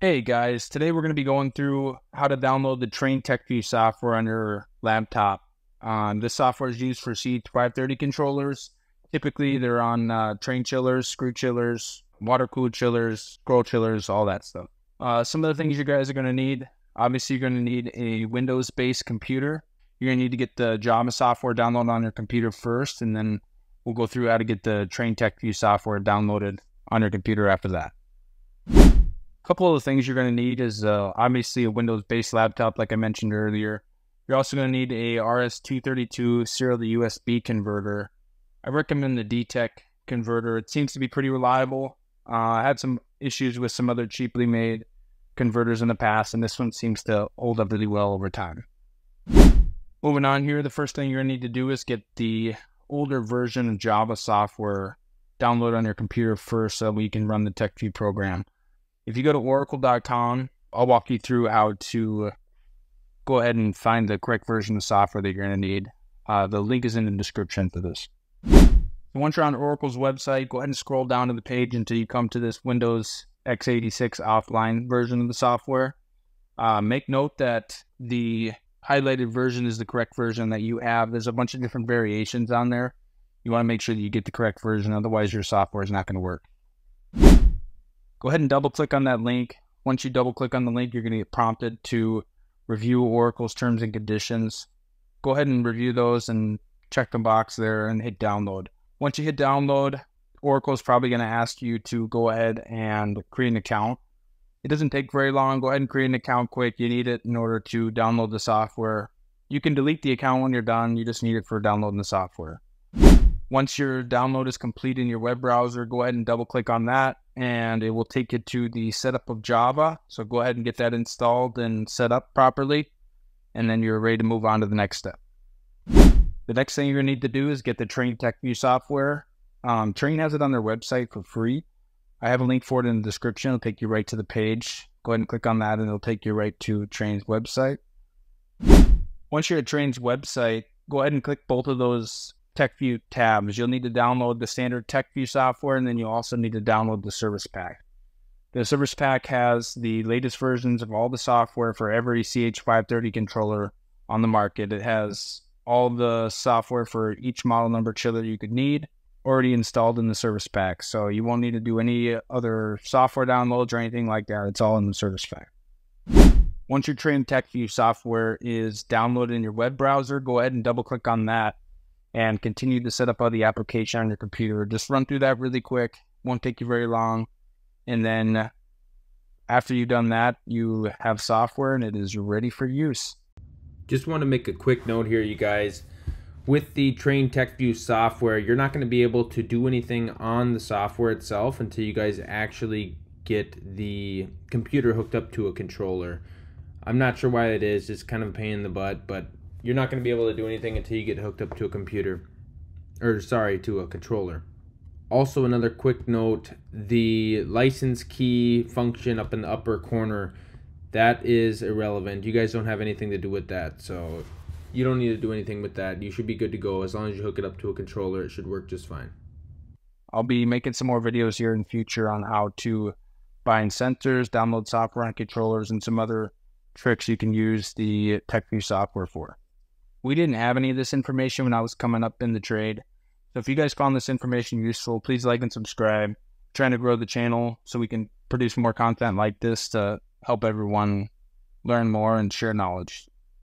Hey guys, today we're going to be going through how to download the Trane TechView software on your laptop. Um, this software is used for CH530 controllers. Typically, they're on uh, Trane chillers, screw chillers, water cooled chillers, scroll chillers, all that stuff. Uh, some of the things you guys are going to need obviously, you're going to need a Windows based computer. You're going to need to get the Java software downloaded on your computer first, and then we'll go through how to get the Trane TechView software downloaded on your computer after that. Couple of the things you're going to need is uh, obviously a Windows-based laptop, like I mentioned earlier. You're also going to need a RS-232 serial to USB converter. I recommend the D-Tech converter. It seems to be pretty reliable. Uh, I had some issues with some other cheaply made converters in the past, and this one seems to hold up really well over time. Moving on here, the first thing you're going to need to do is get the older version of Java software downloaded on your computer first so we can run the TechView program. If you go to oracle.com, I'll walk you through how to go ahead and find the correct version of software that you're going to need. Uh, the link is in the description for this. Once you're on Oracle's website, go ahead and scroll down to the page until you come to this Windows x86 offline version of the software. Uh, make note that the highlighted version is the correct version that you have. There's a bunch of different variations on there. You want to make sure that you get the correct version, otherwise your software is not going to work. Go ahead and double click on that link. Once you double click on the link, you're going to get prompted to review Oracle's terms and conditions. Go ahead and review those and check the box there and hit download. Once you hit download, Oracle is probably going to ask you to go ahead and create an account. It doesn't take very long. Go ahead and create an account quick. You need it in order to download the software. You can delete the account when you're done. You just need it for downloading the software. Once your download is complete in your web browser, go ahead and double click on that and it will take you to the setup of Java. So go ahead and get that installed and set up properly. And then you're ready to move on to the next step. The next thing you're going to need to do is get the Trane TechView software. Um, Trane has it on their website for free. I have a link for it in the description. It'll take you right to the page. Go ahead and click on that and it'll take you right to Trane's website. Once you're at Trane's website, go ahead and click both of those TechView tabs. You'll need to download the standard TechView software, and then you'll also need to download the Service Pack. The Service Pack has the latest versions of all the software for every CH530 controller on the market. It has all the software for each model number chiller you could need already installed in the Service Pack. So you won't need to do any other software downloads or anything like that. It's all in the Service Pack. Once your Trane TechView software is downloaded in your web browser, go ahead and double click on that and continue to set up all the application on your computer. Just run through that really quick. Won't take you very long. And then uh, after you've done that, you have software and it is ready for use. Just want to make a quick note here, you guys. With the Trane TechView software, you're not going to be able to do anything on the software itself until you guys actually get the computer hooked up to a controller. I'm not sure why it is. It's kind of a pain in the butt, but you're not going to be able to do anything until you get hooked up to a computer. Or, sorry, to a controller. Also, another quick note the license key function up in the upper corner that is irrelevant. You guys don't have anything to do with that, so you don't need to do anything with that. You should be good to go. As long as you hook it up to a controller, it should work just fine. I'll be making some more videos here in future on how to bind sensors, download software on controllers, and some other tricks you can use the TechView software for. We didn't have any of this information when I was coming up in the trade. So if you guys found this information useful, please like and subscribe. I'm trying to grow the channel so we can produce more content like this to help everyone learn more and share knowledge.